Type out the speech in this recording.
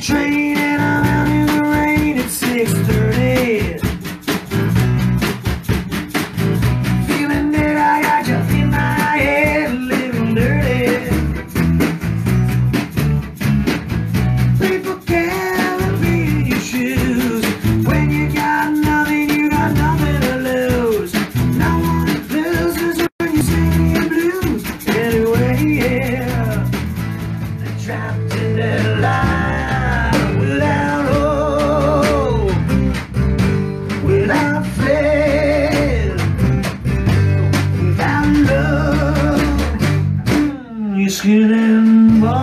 train and I'm out in the rain at 6.30 Feeling that I got you in my head, a little dirty. People can't be in your shoes When you got nothing, you got nothing to lose. No one loses when you sing your blues. Anyway, yeah. Trapped in their lies skin and bone.